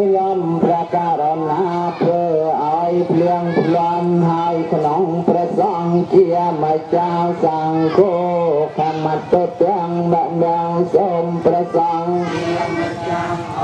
ខ្ញុំព្រះករណាធ្វើឲ្យភ្លៀងផ្លំហើយក្នុងព្រះសង្ឃជាម្ចាស់សង្ឃខមត្តទាំងម្ដងសូមព្រះសង្ឃ